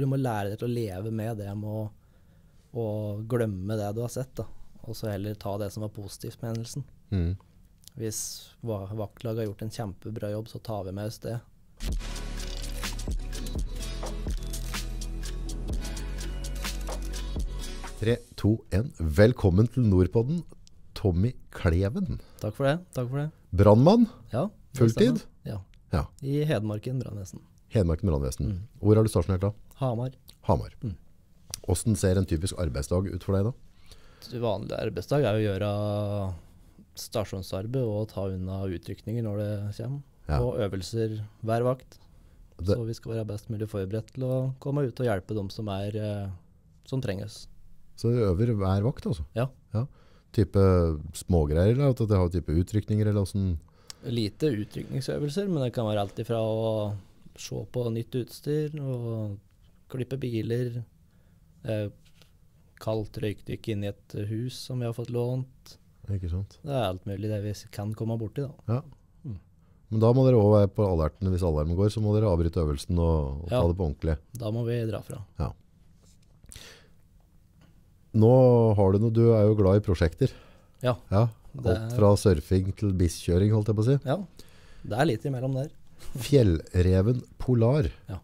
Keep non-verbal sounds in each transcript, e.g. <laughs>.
Du må lære deg til å leve med det med å, å glemme det du har sett, da. Og så heller ta det som var positivt med hendelsen. Mm. Hvis va- vaktlaget har gjort en kjempebra jobb, så tar vi med oss det. Tre, to, en. Velkommen til Nordpodden, Tommy Kleven. Takk for det. Takk for det. Brannmann, Ja. Fulltid? Ja. Ja. I Hedmarken brannvesen. Hedmarken brannvesen. Mm. Hvor er du stasjonert da? Hamar. Hamar. Mm. Hvordan ser en typisk arbeidsdag ut for deg da? Vanlig arbeidsdag er å gjøre stasjonsarbeid og ta unna utrykninger når det kommer. Ja. Og øvelser hver vakt. Det- Så vi skal være best mulig forberedt til å komme ut og hjelpe dem som, er, eh, som trenges. Så du øver hver vakt altså? Ja. Type smågreier, eller at det har type utrykninger, eller åssen? Lite utrykningsøvelser, men det kan være alt ifra å se på nytt utstyr og klippe biler. Eh, kaldt røykdykk inn i et hus som vi har fått lånt. Ikke sant? Det er alt mulig det vi kan komme borti, da. Ja. Mm. Men da må dere også være på alerten. Hvis alarmen går, så må dere avbryte øvelsen og, og ta det på ordentlig. Da må vi dra fra. Nå har du noe, du er jo glad i prosjekter. Ja. Ja, alt fra surfing til bisskjøring, holdt jeg på å si. Ja, det er litt imellom der. Fjellreven Polar. Ja.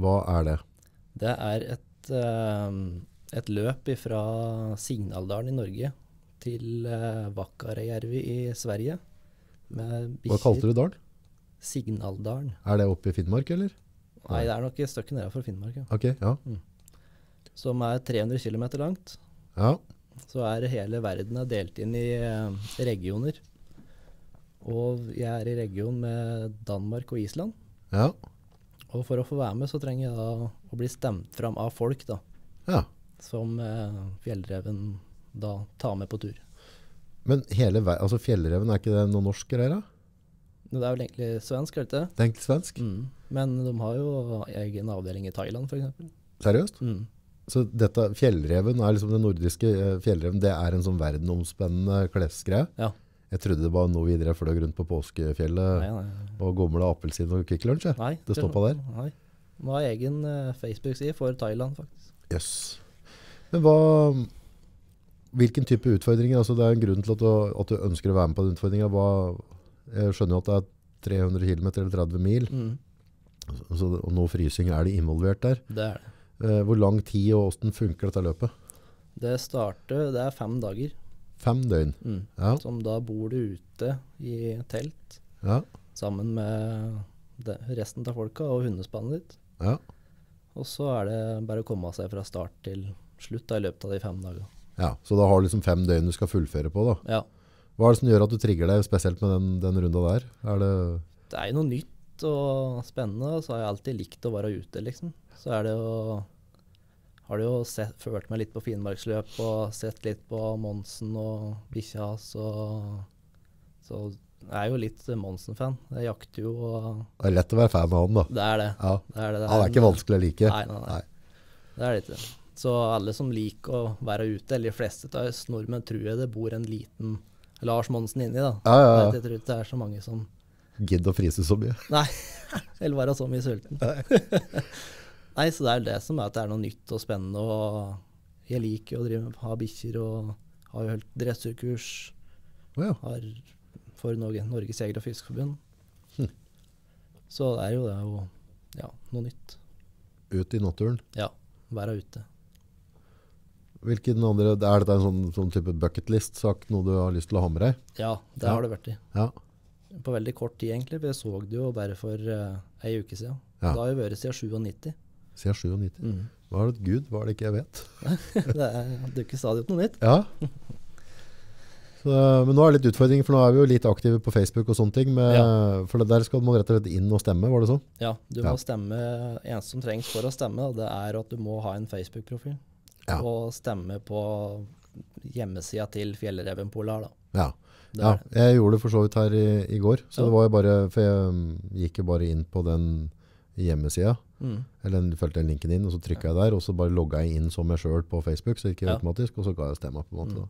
Hva er det? Det er et, eh, et løp fra Signaldalen i Norge til uh, Vakkarejärvi i Sverige. Hva kalte du dalen? Signaldalen. Er det oppe i Finnmark, eller? Nei, det er nok et stykke nedenfor Finnmark. Ja. Ok, ja. Som er 300 km langt. Ja, Så er hele verden er delt inn i eh, regioner. Og jeg er i region med Danmark og Island. ja, Og for å få være med, så trenger jeg da å bli stemt fram av folk, da. ja. Som eh, fjellreven da tar med på tur. Men hele vei, altså fjellreven, er ikke det noe norsk greier da? Det er vel egentlig svensk, er det ikke det? Det er egentlig svensk. Mm. Men de har jo egen avdeling i Thailand, f.eks. Seriøst? Mm. Så dette fjellreven er liksom den nordiske eh, fjellreven, det er en sånn verdenomspennende klesgreie. Ja. Jeg trodde det var noe videre fløy rundt på påskefjellet Nei, nei. og gomla appelsin og Kvikk Lunsj. jeg. nei Det stoppa der? Nei. Må ha egen eh, Facebook-side for Thailand, faktisk. Jøss. Men hva Hvilken type utfordringer? Altså det er en grunn til at du, at du ønsker å være med på den utfordringa. Jeg skjønner jo at det er 300 km eller 30 mil, Mm. Altså, og noe frysing er det involvert der. Det er det. Eh, hvor lang tid og åssen funker dette løpet? Det starter Det er fem dager. Fem døgn. Mm. Ja. Som da bor du ute i telt Ja. sammen med resten av folka og hundespannet ditt. ja. Og så er det bare å komme seg fra start til slutt da, i løpet av de fem dagene. ja. Så da har du liksom fem døgn du skal fullføre på. da. Ja. Hva er det som gjør at du trigger deg spesielt med den, den runda der? Er det Det er jo noe nytt og spennende, og så har jeg alltid likt å være ute, liksom. Så er det jo Har du jo sett, ført meg litt på finmarksløp og sett litt på Monsen og bikkja hans Så jeg er jo litt Monsen-fan. Jeg jakter jo og Det er lett å være fan av han, da. Det er det. Ja. Det er, det. Han er ikke vanskelig å like. Nei, nei, nei. Det er det ikke. Så alle som liker å være ute, eller de fleste av oss nordmenn, tror jeg det bor en liten Lars Monsen inni, da. Ja, ja, ja. Jeg tror ikke det er så mange som Gidder å frise så mye. Nei, <laughs> eller være så mye sulten. <laughs> Nei, så det er jo det som er at det er noe nytt og spennende. Og jeg liker jo å drive med, ha bikkjer og har jo holdt dressurkurs. wow. Har for Norge, Norges Jeger- og Fiskerforbund. Hm. Så det er jo det er jo ja, noe nytt. Ut i naturen. Ja, være ute. Hvilken andre, Er dette en sånn, sånn type bucketlist-sak? Noe du har lyst til å ha med deg? Ja, det Ja. har det vært i. Ja. På veldig kort tid, egentlig. Vi så det jo bare for uh, ei uke siden. Ja. Da har vi vært siden 97. Siden 97. Mm. Hva er det Gud? Hva er det ikke jeg vet? <laughs> det er, dukker stadig opp noe nytt. Ja. Så, men nå er det litt utfordring, for nå er vi jo litt aktive på Facebook og sånne ting. Med, For der skal man rett og slett inn og stemme, var det sånn? Ja, du Ja. må stemme Eneste som trengs for å stemme, det er at du må ha en Facebook-profil. Ja. Og stemme på hjemmesida til Fjellreven Polar, da. Ja. Ja. Jeg gjorde det for så vidt her i, i går. Så Ja. det var jo bare For jeg um, gikk jo bare inn på den hjemmesida. Mm. Eller den- fulgte den linken inn, og så trykka jeg der. Og så bare logga jeg inn som meg sjøl på Facebook, så det gikk Ja. automatisk. Og så ga jeg stemma. på en måte Mm.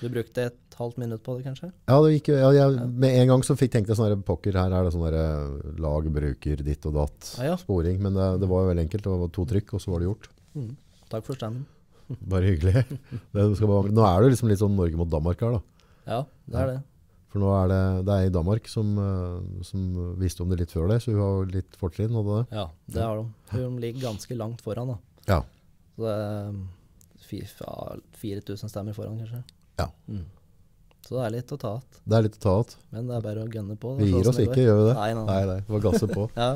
Du brukte et halvt minutt på det, kanskje? Ja, det gikk, ja, jeg, med en gang så fikk tenkte jeg sånn pokker, her er det sånn der lag, bruker, ditt og datt, Ja, ja. sporing. Men det, det var veldig enkelt, det var to trykk, og så var det gjort. Mm. Takk for stemmen. Bare hyggelig. <laughs> Det bare, nå er det liksom litt sånn Norge mot Danmark her da. Ja, det er det. For nå er det, det er i Danmark som, eh, som visste om det litt før det, så hun har jo litt fortrinn, det. Ja, det har de. Hun ligger ganske langt foran, da. Ja. Så det er 4000 stemmer foran, kanskje. Ja. Mm. Så det er litt å ta igjen. Det er litt å ta at. Men det er bare å gønne på. Vi gir oss ikke, gjør vi det? Nei, nei. Nei, nei, det var gasset på. <laughs> Ja,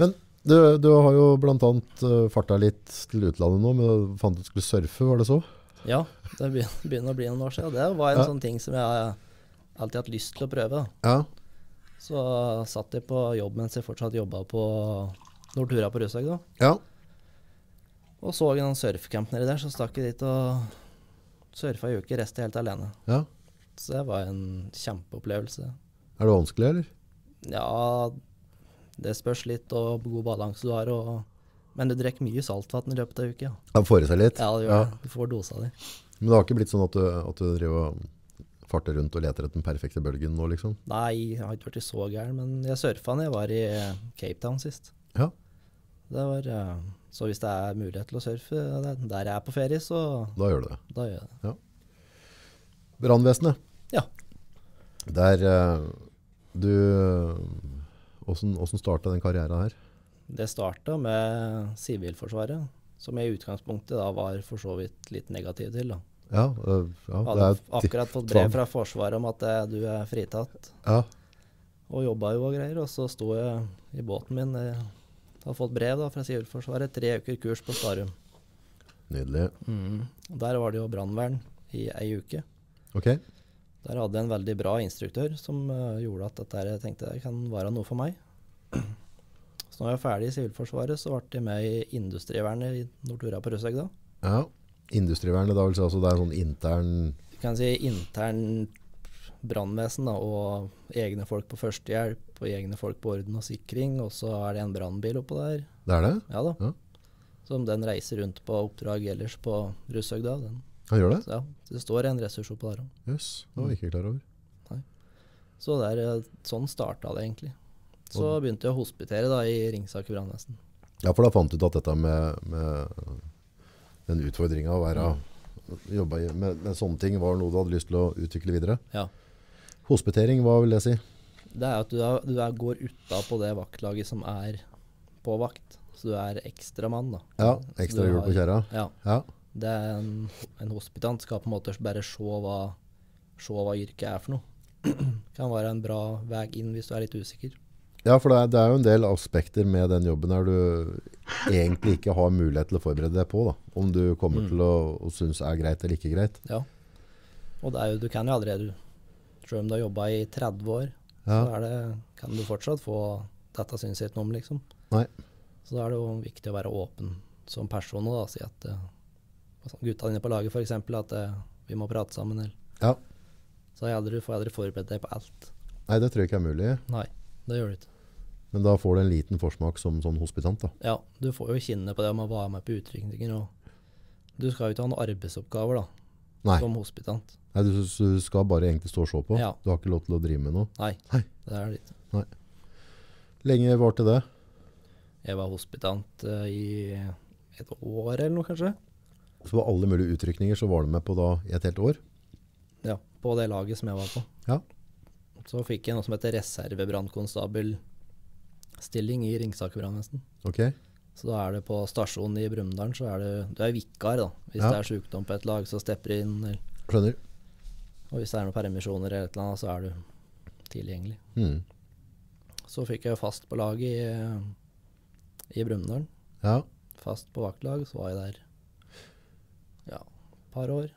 Men Du, du har jo annet uh, farta litt til utlandet nå, men du fant ut du skulle surfe, var det så? ja, det begynner å bli noen år siden. Det var en Ja. sånn ting som jeg alltid hatt lyst til å prøve. da. Ja. Så satt jeg på jobb mens jeg fortsatt jobba på Nortura på Rushaug, da. Ja. Og så en surfecamp nedi der, så stakk jeg dit og surfa ei uke, resten helt alene. ja. Så det var en kjempeopplevelse. Er det vanskelig, eller? Ja, det spørs litt og god balanse du har. Og, men du drikker mye saltvann i løpet av uka. Ja. Ja, får i seg litt. ja, det gjør Ja. det. Du får dosa di. Men det har ikke blitt sånn at du, at du driver og farter rundt og leter etter den perfekte bølgen nå, liksom? Nei, jeg har ikke vært så gæren, men jeg surfa da jeg var i Cape Town sist. Ja. Det var, eh, så hvis det er mulighet til å surfe der der jeg er på ferie, så Da gjør du det. da gjør jeg det. Ja. Brannvesenet. Ja. Der eh, du Åssen åssen starta den karrieren her? Det starta med Sivilforsvaret, som jeg i utgangspunktet da var for så vidt litt negativ til. da. Ja, eh, ja, Hadde akkurat fått brev fra Forsvaret om at eh, du er fritatt, ja. og jobba jo og greier. Og så sto jeg i båten min. Jeg har fått brev da fra Sivilforsvaret. Tre uker kurs på Starum. Nydelig. Mm. Der var det jo brannvern i ei uke. Ok. Der hadde jeg en veldig bra instruktør som uh, gjorde at dette jeg tenkte det kan være noe for meg. Så når jeg var ferdig i Sivilforsvaret, så ble jeg med i Industrivernet i Nortura på Røsegg da. Ja. Industrivernet, da vil si altså det er sånn intern Du kan si intern brannvesen og egne folk på førstehjelp og egne folk på orden og sikring. Og så er det en brannbil oppå der. Det er det? Ja da. Ja. Som den reiser rundt på oppdrag ellers på Røsøg. Den. Han gjør det? Så ja, det står en ressurs oppå der òg. Jøss, det var jeg ikke klar over. Så det er, eh, sånn starta det egentlig. Så begynte jeg å hospitere da i Ringsaker brannvesen. Ja, for da fant du ut at dette med, med den utfordringa å være jobba med, med sånne ting var noe du hadde lyst til å utvikle videre. Ja. Hospitering, hva vil det si? Det er at du, er, du er, går utapå det vaktlaget som er på vakt. Så du er ekstramann, da. Ja, ekstra hjul på kjerra. Ja. Ja. Det er en, en hospitant skal på en måte bare se hva, se hva yrket er for noe. <clears throat> kan være en bra vei inn hvis du er litt usikker. Ja, for det er, det er jo en del aspekter med den jobben der du egentlig ikke har mulighet til å forberede deg på. Da. Om du kommer Mm. til å, å synes er greit eller ikke greit. Ja. Og det er jo, du kan jo allerede, selv om du har jobba i 30 år, Ja. så er det, kan du fortsatt få dette syns jeg ikke noe om, liksom. Nei. Så da er det jo viktig å være åpen som person og da, si at eh, altså, gutta dine på laget f.eks. at eh, vi må prate sammen. Eller. Ja. Så jeg aldri, får jeg aldri forberedt deg på alt. Nei, det tror jeg ikke er mulig. Nei, det gjør du ikke. Men da får du en liten forsmak som sånn hospitant. da. Ja, du får jo kjenne på det med å være med på utrykninger. Du skal jo ikke ha noen arbeidsoppgaver da, Nei, som hospitant. Nei du, du skal bare egentlig stå og se på. Ja. Du har ikke lov til å drive med noe. Nei, Nei. det er det ikke. Lenge varte det? Jeg var hospitant uh, i et år eller noe, kanskje. Så var alle mulige utrykninger, så var du med på da i et helt år? Ja, på det laget som jeg var på. Ja. Så fikk jeg noe som heter reservebrannkonstabilstilling i Ringsaker brannvesen. Okay. Så da er det på stasjonen i Brumunddal, så er det Du er vikar, da. Hvis Ja. det er sykdom på et lag, så stepper du inn. Eller, Skjønner. og hvis det er noen permisjoner eller et eller annet, så er du tilgjengelig. Mm. Så fikk jeg fast på laget i, i Brumunddal. Ja. Fast på vaktlag, så var jeg der ja, et par år.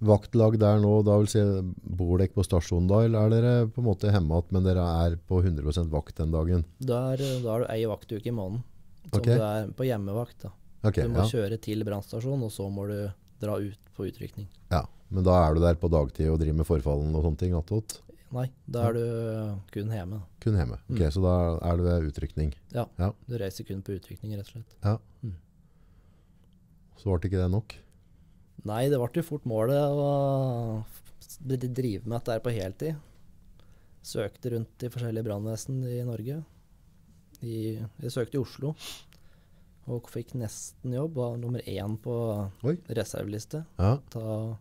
Vaktlag der nå, da vil si, bor dere på stasjonen da, eller er dere på en måte hjemme igjen, men dere er på 100% vakt den dagen? Da er, da er du ei vaktuke i måneden. Som okay. du er på hjemmevakt. da. Okay, Du må ja. kjøre til brannstasjonen, og så må du dra ut på utrykning. ja. Men da er du der på dagtid og driver med forfallen og sånne ting attåt? Nei, da er du kun hjemme. da. Kun hjemme. Ok, Mm. så da er du ved utrykning. Ja, Ja. du reiser kun på utrykning, rett og slett. Ja. Mm. Så ble ikke det nok? Nei, det ble jo fort målet å drive med dette på heltid. Søkte rundt i forskjellige brannvesen i Norge. I, jeg søkte i Oslo og fikk nesten jobb. Var nummer én på Oi. reserveliste. Ja. Ta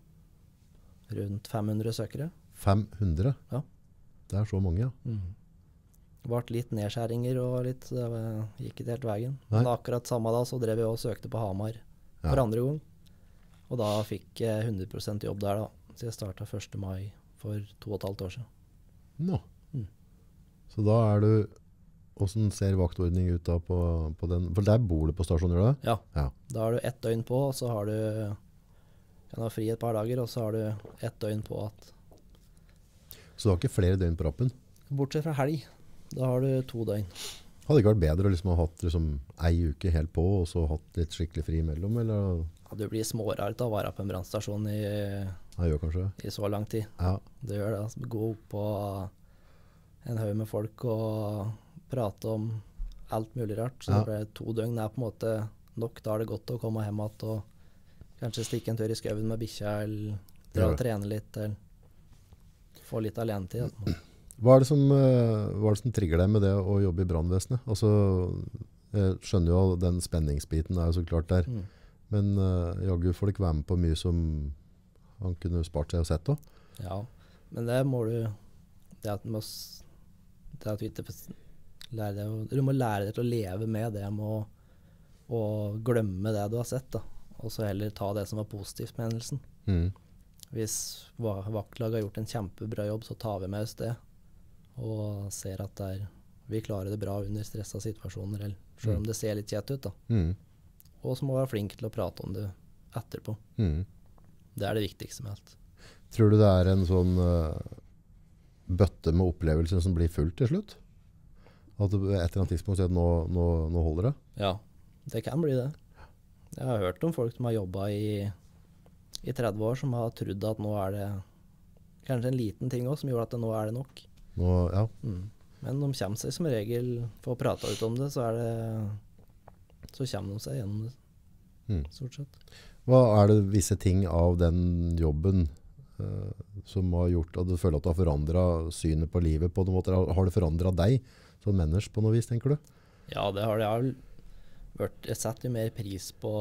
rundt 500 søkere. 500? Ja. Det er så mange, ja. Det ble litt nedskjæringer og litt Det gikk ikke helt veien. Nei. Men akkurat samme da så drev jeg og søkte på Hamar Ja. for andre gang. Og da fikk jeg 100% jobb der, da. Så jeg starta 1. mai for to og et halvt år siden. Nå. Mm. Så da er du Åssen ser vaktordning ut da på, på den? For der bor du på stasjonen, gjør du det? Ja. Ja. Da har du ett døgn på, og så har du kan ha fri et par dager, og så har du ett døgn på at Så du har ikke flere døgn på rappen? Bortsett fra helg. Da har du to døgn. Hadde det ikke vært bedre å liksom ha hatt liksom, ei uke helt på, og så hatt litt skikkelig fri imellom? Eller Ja, du blir smårart av å være på en brannstasjon i, i så lang tid. Ja. Det gjør det. Altså, gå på en haug med folk og prate om alt mulig rart. Så Ja. det ble to døgn er på en måte nok. Da er det godt å komme hjem igjen og kanskje stikke en tur i skauen med bikkja, eller dra og trene litt, eller få litt alenetid. Altså. <clears throat> Hva er det som, eh, hva det som trigger deg med det å jobbe i brannvesenet? Altså, jeg skjønner jo den spenningsbiten er jo så klart der, Mm. Men uh, jaggu får dere være med på mye som han kunne spart seg og sett òg. Ja, men det må du Det at må det at du ikke lærer lære deg Du må lære deg til å leve med det med å, å glemme det du har sett, da. Og så heller ta det som var positivt med hendelsen. Mm. Hvis vaktlaget har gjort en kjempebra jobb, så tar vi med oss det. Og ser at det er, vi klarer det bra under stressa situasjoner, eller selv om Mm. det ser litt kjett ut. da. Mm. Og så må du være flinke til å prate om det etterpå. Mm. Det er det viktigste med alt. Tror du det er en sånn uh, bøtte med opplevelser som blir fullt til slutt? At du et eller annet tidspunkt sier at nå, nå, nå holder det? Ja, det kan bli det. Jeg har hørt om folk som har jobba i, i 30 år, som har trodd at nå er det kanskje en liten ting òg som gjorde at det nå er det nok. Nå, ja. Mm. Men de kommer seg som regel For å prate ut om det, så er det Så kommer de seg gjennom det, Mm. stort sett. Hva er det visse ting av den jobben uh, som har gjort at du føler at du har forandra synet på livet på noen måte? Har, det forandra deg som menneske på noe vis, tenker du? Ja, det har det. Jeg har vært Jeg setter jo mer pris på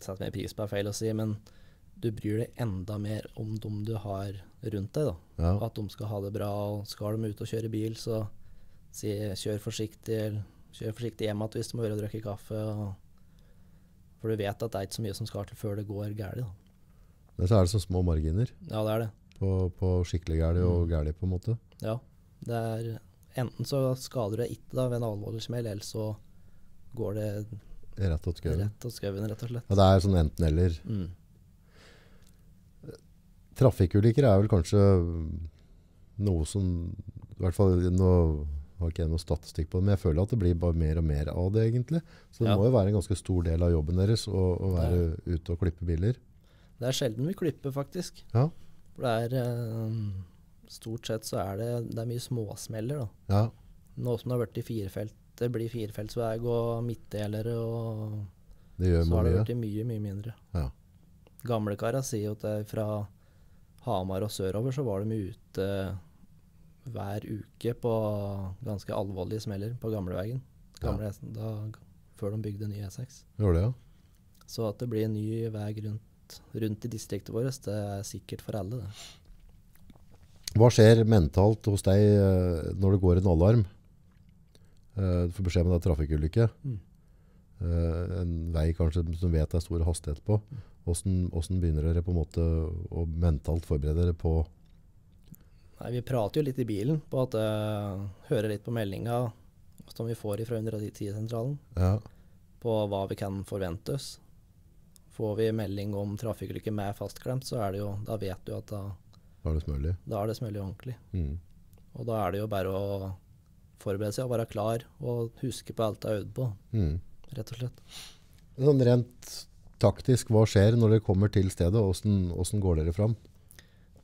Setter mer pris på er feil å si, men du bryr deg enda mer om dem du har rundt deg, da. Ja. At de skal ha det bra. og Skal de ut og kjøre bil, så si, kjør forsiktig. eller Kjør forsiktig hjem igjen hvis du må gjøre og drikke kaffe. For du vet at det er ikke så mye som skal til før det går galt. Men så er det så små marginer Ja, det er det. på, på skikkelig galt og gæli, på en måte. Ja. Det er Enten så skader du deg ikke da ved en alvorlig smell, eller så går det Rett og skauen. rett skauen, rett og slett. Ja, det er sånn enten-eller. Mm. Trafikkulykker er vel kanskje noe som i hvert fall Nå har ikke noe statistikk på det, men jeg føler at det blir bare mer og mer av det, egentlig. Så det Ja. må jo være en ganske stor del av jobben deres å, å være ute og klippe biler. Det er sjelden vi klipper, faktisk. Ja. For det er eh, Stort sett så er det, det er mye småsmeller, da. Ja. Nå som det har blitt firefelt, det blir firefeltsvei og midtdelere, og Det gjør så har det blitt mye, mye mindre. Ja. Gamlekara sier jo at fra Hamar og sørover så var de ute hver uke på ganske alvorlige smeller på gamleveien. Gamle, da, før de bygde ny E6. Gjorde det, ja. Så at det blir en ny vei rundt, rundt i distriktet vårt, det er sikkert for alle. det. Hva skjer mentalt hos deg eh, når det går en alarm? Eh, Du får beskjed om det er trafikkulykke. Mm. Eh, En vei kanskje som vet det er stor hastighet på. Hvordan, hvordan begynner dere på en måte å mentalt forberede dere på Nei, Vi prater jo litt i bilen på at uh, Hører litt på meldinga som vi får fra 110-sentralen, ja, på hva vi kan forvente oss. Får vi melding om trafikkulykke med fastklemt, så er det jo, da vet du at da, Da er det som er mulig? da er det smølig ordentlig. Mm. Og da er det jo bare å forberede seg og være klar og huske på alt du har øvd på, Mm. rett og slett. Sånn rent taktisk, hva skjer når dere kommer til stedet? Åssen går dere fram?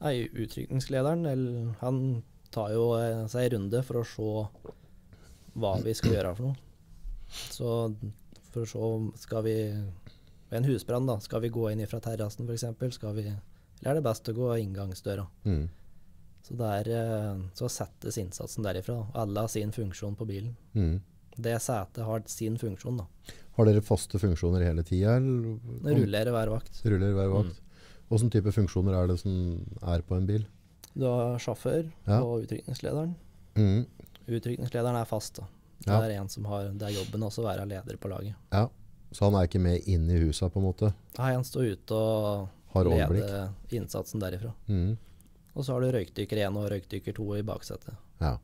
Nei, utrykningslederen, eller, han tar jo eh, seg en runde for å se hva vi skal gjøre for noe. Så for å se skal vi Ved en husbrann, da, skal vi gå inn fra terrassen f.eks.? Skal vi eller er det best å gå inngangsdøra? Mm. Så, der, eh, så settes innsatsen derifra. Alle har sin funksjon på bilen. Mm. Det setet har sin funksjon, da. Har dere faste funksjoner hele tida? Rullerer hver vakt. Ruller hver Mm. Hvilken type funksjoner er det som er på en bil? Du har sjåfør Ja. og utrykningslederen. Mm. Utrykningslederen er fast. da. Ja. Det er en som har, det er jobben også å være leder på laget. Ja. Så han er ikke med inn i husa, på en måte? Nei, han står ute og Har overblikk? innsatsen derifra. Mm. Og så har du røykdykker 1 og røykdykker 2 i baksetet. Ja.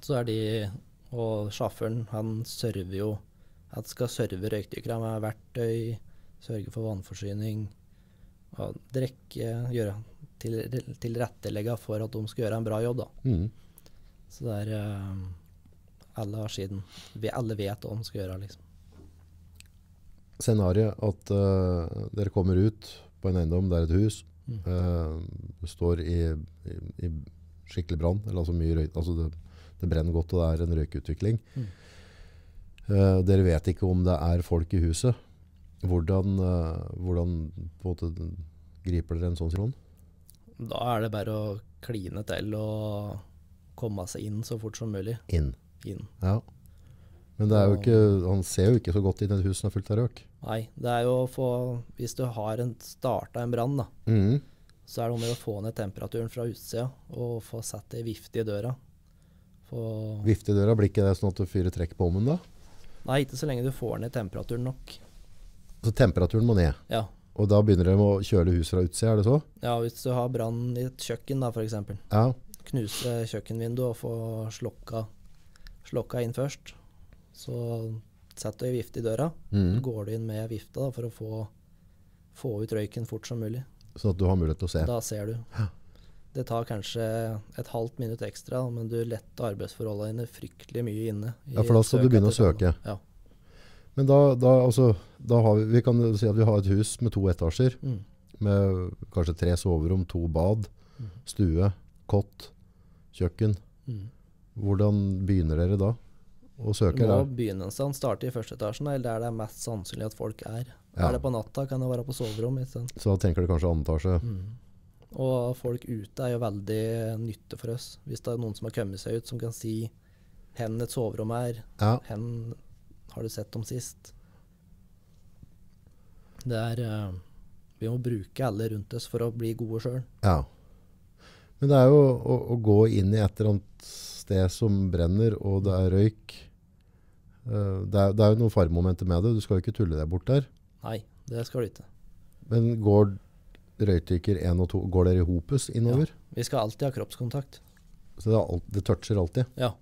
Så er de Og sjåføren, han server jo Han skal serve røykdykkere med verktøy, sørge for vannforsyning, ja, drikke, gjøre til, tilrettelegge for at de skal gjøre en bra jobb, da. Mm. Så det er eh, Alle har siden. vi- Alle vet hva de skal gjøre, liksom. Scenarioet at uh, dere kommer ut på en eiendom, det er et hus. Mm. Uh, det står i, i, i skikkelig brann, eller altså mye røyk, altså det, det brenner godt og det er en røykutvikling. Mm. Uh, dere vet ikke om det er folk i huset. Hvordan, eh, hvordan måte, griper dere en sånn situasjon? Da er det bare å kline til og komme seg inn så fort som mulig. Inn. Inn. Ja. Men ikke, han ser jo ikke så godt inn i et hus som er fullt av røk. Nei, det er jo å få Hvis du har en, starta en brann, da, Mhm. så er det om å få ned temperaturen fra utsida og få satt ei vifte i døra. Få Vifte i døra, blir ikke det sånn at du fyrer trekk på ommen da? Nei, ikke så lenge du får ned temperaturen nok. Så temperaturen må ned. Ja. Og da begynner de å kjøle huset fra utsida, er det så? ja, hvis du har brann i et kjøkken, da, f.eks. Ja. Knuse kjøkkenvinduet og få slokka, slokka inn først. Så setter du ei vifte i døra. Mhm. går du inn med vifta da, for å få, få ut røyken fort som mulig. Sånn at du har mulighet til å se. Da ser du. Ja. Det tar kanskje et halvt minutt ekstra, men du letter arbeidsforholdene dine fryktelig mye inne. Ja, for da skal du begynne å søke. Ja. Men da, da, altså, da har vi, vi kan si at vi har et hus med to etasjer, Mm. med kanskje tre soverom, to bad, Mm. stue, kott, kjøkken. Mm. Hvordan begynner dere da å søke? Du må Da? begynne en. Starte i første etasjen, eller der det er mest sannsynlig at folk er. Ja. Er det på natta, kan det være på soverom. Så da tenker du kanskje annen etasje. Mm. Og folk ute er jo veldig nytte for oss. Hvis det er noen som har kommet seg ut, som kan si hvor et soverom er, Ja. Hen har du sett dem sist? Det er uh, Vi må bruke alle rundt oss for å bli gode sjøl. ja. Men det er jo å, å gå inn i et eller annet sted som brenner, og det er røyk. uh, det, er, det er jo noen faremomenter med det. Du skal jo ikke tulle deg bort der. Nei, det skal du ikke. Men går røykdykker 1 og 2 Går dere i hopus innover? Vi skal alltid ha kroppskontakt. Så det, alt, det toucher alltid? Ja.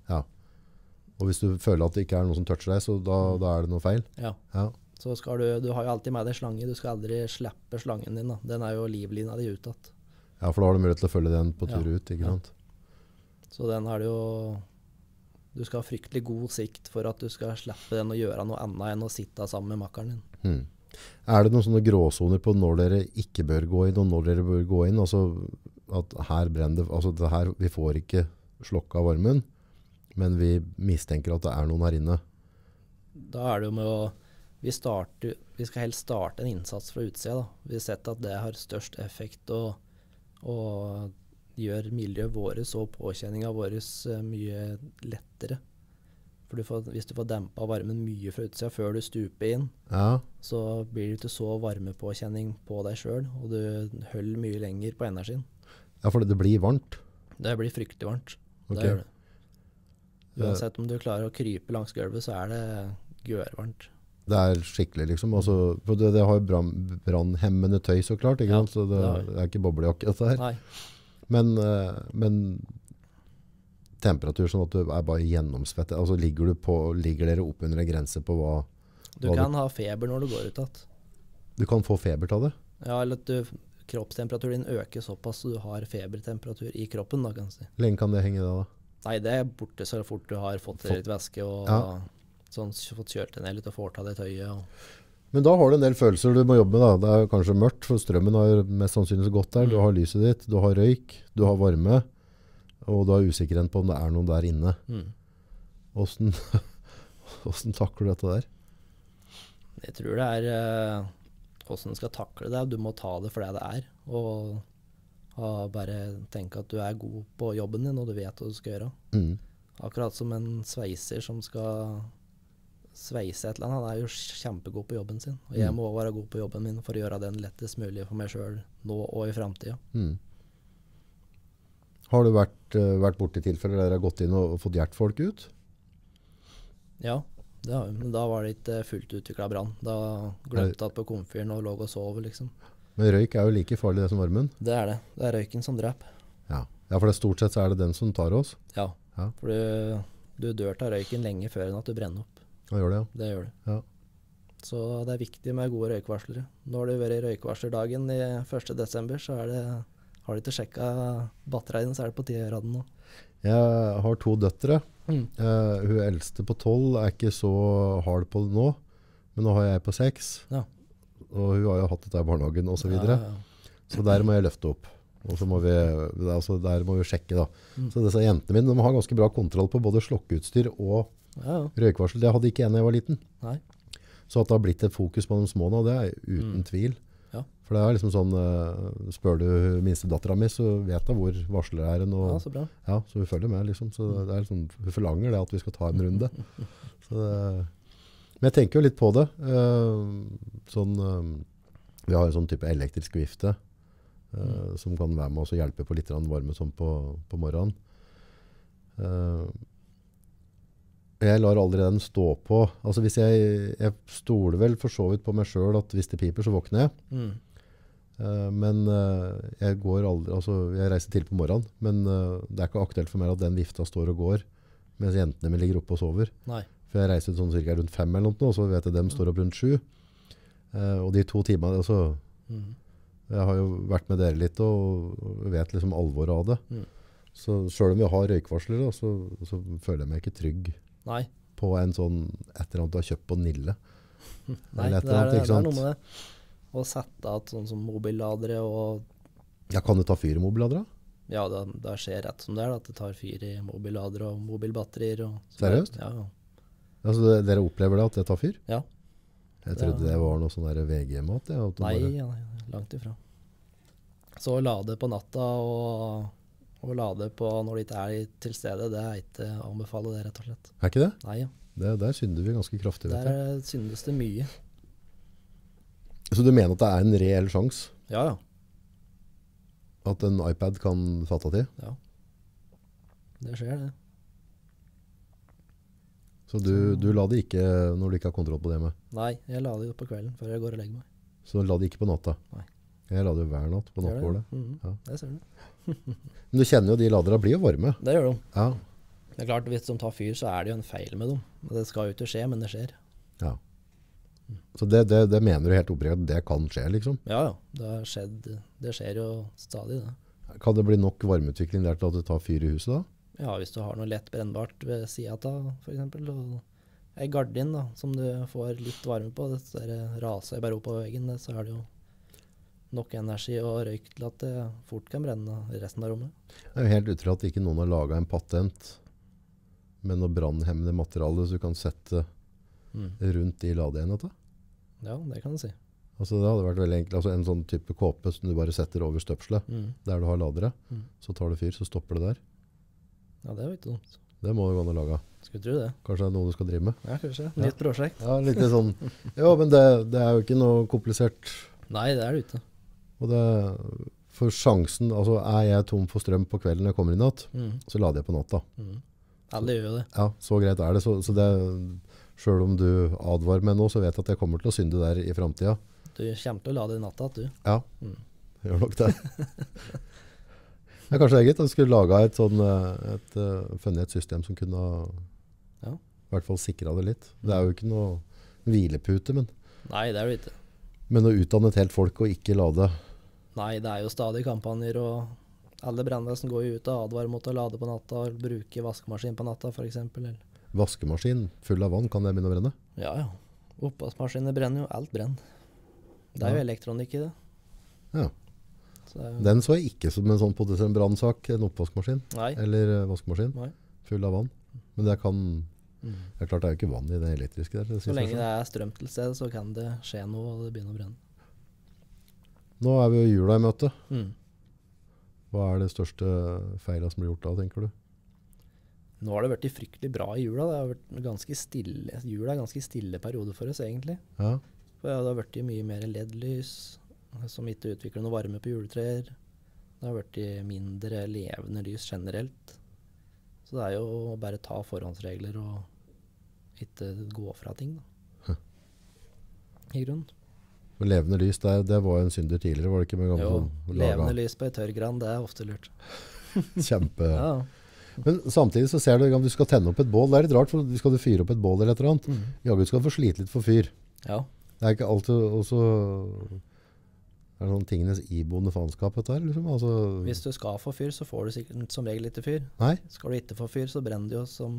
Og hvis du føler at det ikke er noen som toucher deg, så da, da er det noe feil? ja. Ja. Så skal du Du har jo alltid med deg slange. Du skal aldri slippe slangen din. da. Den er jo livlina di utad. ja, for da har du mulighet til å følge den på tur Ja. ut. ikke Ja. Så den har du jo Du skal ha fryktelig god sikt for at du skal slippe den å gjøre noe annet enn å sitte sammen med makkeren din. Hmm. Er det noen sånne gråsoner på når dere ikke bør gå inn, og når dere bør gå inn? Altså at her brenner det altså det her, Vi får ikke slokka varmen, men vi mistenker at det er noen her inne. Da er det jo med å vi, starter, vi skal helst starte en innsats fra utsida. da. Vi har sett at det har størst effekt og, og gjør miljøet vårt og påkjenninga vår eh, mye lettere. For du får, hvis du får dempa varmen mye fra utsida før du stuper inn, Ja, så blir det ikke så varmepåkjenning på deg sjøl, og du holder mye lenger på energien. ja for det, det blir varmt. Det blir fryktelig varmt. Okay. Det gjør det. Uansett om du klarer å krype langs gulvet, så er det gørrvarmt. Det er skikkelig, liksom. Altså, for det, det har jo brannhemmende tøy, så klart. Ja? Så det, det er ikke boblejakke, dette her. Nei. Men, eh, men temperatur sånn at du er bare gjennomsvettet. Altså ligger, du på, ligger dere oppunder en grense på hva Du Hva du- kan ha feber når du går ut igjen. Du kan få feber av det. Ja, eller at du, kroppstemperaturen din øker såpass så du har febertemperatur i kroppen. da, kan du si. Lenge kan det henge da? da? Nei, det er borte så fort du har fått deg litt væske og Ja. sånn, fått kjølt deg ned litt og får ta det tøyet. Og, Men da har du en del følelser du må jobbe med. da. Det er kanskje mørkt, for strømmen har mest sannsynlig gått der. Du Mm. har lyset ditt, du har røyk, du har varme, og du har usikkerhet på om det er noen der inne. mm. Hvordan, hvordan <laughs> takler du dette der? Jeg tror det er åssen uh, du skal takle det. Du må ta det for det det er. Og ha, bare tenke at du er god på jobben din, og du vet hva du skal gjøre. Mm. Akkurat som en sveiser som skal sveise et eller annet. Han er jo kjempegod på jobben sin. Og jeg Mm. må være god på jobben min for å gjøre den lettest mulig for meg sjøl nå og i framtida. Mm. Har du vært, eh, vært borti tilfeller der dere har gått inn og fått hjulpet folk ut? Ja, det har vi. Men da var det ikke fullt utvikla brann. Da glemte jeg at på komfyren og lå og sov, liksom. Men røyk er jo like farlig det som varmen. Det er det. Det er røyken som dreper. Ja, ja for det er stort sett så er det den som tar oss. Ja. Ja. For du, du dør av røyken lenge før enn at du brenner opp. Ja, gjør det, ja. Det gjør du. Ja. Så det er viktig med gode røykvarslere. Nå har det vært røykvarslerdagen i 1.12., så er det, har du ikke sjekka batteriene, så er det på det nå. Jeg har to døtre. Mm. Uh, hun eldste på tolv er ikke så hard på det nå, men nå har jeg på seks. Ja. Og hun har jo hatt dette i barnehagen osv. Så, Ja, videre. ja. så der må jeg løfte opp. Og så må vi, altså der må vi sjekke. da. Mm. Så disse jentene mine de har ganske bra kontroll på både slokkeutstyr og ja, ja. røykvarsel. Det hadde ikke jeg da jeg var liten. Nei. Så at det har blitt et fokus på de små nå, det er uten Mm. tvil. Ja. For det er liksom sånn, eh, Spør du minstedattera mi, så vet hun hvor varsler er. Og, ja, så bra. Ja, så hun følger med, liksom. Så det er liksom, hun forlanger det at vi skal ta en runde. <laughs> Så det, men jeg tenker jo litt på det. eh, sånn, eh, vi har en sånn type elektrisk vifte mm. som kan være med oss og hjelpe på litt varme sånn på, på morgenen. Eh, jeg lar aldri den stå på. Altså hvis jeg, jeg stoler vel for så vidt på meg sjøl at hvis det piper, så våkner jeg. Mm. Eh, men eh, jeg går aldri Altså, jeg reiser til på morgenen, men eh, det er ikke aktuelt for meg at den vifta står og går mens jentene mine ligger oppe og sover. Nei. For jeg reiser sånn cirka rundt fem eller noe, og så vet jeg dem står opp rundt sju. Eh, og de to timene altså, Mm. Jeg har jo vært med dere litt og og vet liksom alvoret av det. Mm. Så sjøl om vi har røykvarsler, da, så, så føler jeg meg ikke trygg Nei. på en sånn et eller annet du har kjøpt på Nille. <laughs> Nei, det er, det er noe med det. Å sette av sånn som mobilladere og Ja, kan det ta fyr i mobilladere? Ja, det, det skjer rett som det er, at det tar fyr i mobilladere og mobilbatterier. Og, Seriøst? Ja, ja. Altså, dere opplever det at det tar fyr? Ja. Jeg trodde det, det var noe sånn VG-mat. Nei, bare- ja, nei, langt ifra. Så å lade på natta og, og lade på når de ikke er til stede, det er ikke å anbefale det, rett og slett. Er ikke det? Nei, ja. det? Der synder vi ganske kraftig. Der syndes det mye. Så du mener at det er en reell sjanse Ja, ja. at en iPad kan fatte til? ja. Det skjer, det. Så du, du la det ikke når du ikke har kontroll på det med? Nei, jeg lader jo på kvelden før jeg går og legger meg. Så la det ikke på natta? Nei. Jeg la det jo hver natt på Gjør det? nattbordet. Mhm, Ja. Det ser du. <laughs> Men du kjenner jo de ladere blir jo varme. Det gjør de. Ja. Det er klart, Hvis de tar fyr, så er det jo en feil med dem. Det skal jo ikke skje, men det skjer. ja. Så det, det, det mener du helt oppriktig at det kan skje, liksom? Ja, ja. Det har skjedd. Det skjer jo stadig, det. Kan det bli nok varmeutvikling der til at det tar fyr i huset da? Ja, hvis du har noe lett brennbart ved sida av, f.eks. Og ei gardin da, som du får litt varme på, det er raser bare opp på veggen, så er det jo nok energi og røyk til at det fort kan brenne resten av rommet. Det er jo helt utrolig at ikke noen har laga en patent med noe brannhemmende materiale så du kan sette rundt i ladeenheta. Ja, det kan du si. Altså det hadde vært veldig enkelt. Altså en sånn type kåpe som du bare setter over støpselet, Mm. der du har ladere. Mm. Så tar det fyr, så stopper det der. Ja, det var ikke dumt. Det må jo gå an å lage. Skulle tro det. Kanskje det er noe du skal drive med. Ja, kanskje. Ja. Nytt prosjekt. Ja, litt sånn. Jo, men det, det er jo ikke noe komplisert. Nei, det er det ikke. Og det, for sjansen, altså er jeg tom for strøm på kvelden når jeg kommer i natt, Mm. så lader jeg på natta. Mm. Alle gjør jo det. Ja, så greit er det. Så, så det, selv om du advarer meg nå, så vet jeg at jeg kommer til å synde der i fremtiden. Du kommer til å lade i natta, du. Ja, Mm. gjør nok det. <laughs> Ja, kanskje det gitt. Jeg skulle laga et sånn eh, et, eh, funnet et system som kunne Ja. i hvert fall sikra det litt. Det er jo ikke noe hvilepute, men, Nei, det er det ikke. men å utdanne et helt folk og ikke lade Nei, det er jo stadig kampanjer, og alle brannvesen går jo ut og advarer mot å lade på natta og bruke vaskemaskin på natta, f.eks. vaskemaskin full av vann, kan det begynne å brenne? Ja, ja. Oppvaskmaskiner brenner jo. Alt brenner. Det er jo elektronikk i det. Ja. Så det er jo, Den så jeg ikke som en sånn potensiell brannsak, en oppvaskmaskin. nei. Eller eh, vaskemaskin nei. full av vann. Men det kan Mm. Det er klart det er jo ikke vann i det elektriske der. Det Så lenge det er strøm til stede, så kan det skje noe, og det begynner å brenne. Nå er vi jo jula i møte. Mm. Hva er det største feila som blir gjort da, tenker du? Nå har det blitt fryktelig bra i jula. Det har vært ganske stille. Jula er en ganske stille periode for oss, egentlig. Ja, For ja, det har blitt mye mer LED-lys, som ikke utvikler noe varme på juletrær. Det har blitt mindre levende lys generelt. Så det er jo å bare ta forhåndsregler og ikke gå fra ting, da. I grunnen. Men Levende lys, det, det var jo en synder tidligere, var det ikke? Jo, som levende lys på ei tørr gran, det er ofte lurt. <laughs> kjempe... Ja. Men samtidig så ser du at du skal tenne opp et bål. Det er litt rart, for skal du fyre opp et bål eller et eller annet, Mm. jaggu skal du få slite litt for fyr. ja. Det er ikke alltid også er det sånn tingenes iboende faenskap? Liksom? Altså, Hvis du skal få fyr, så får du sikkert som regel ikke fyr. Nei, Skal du ikke få fyr, så brenner det jo som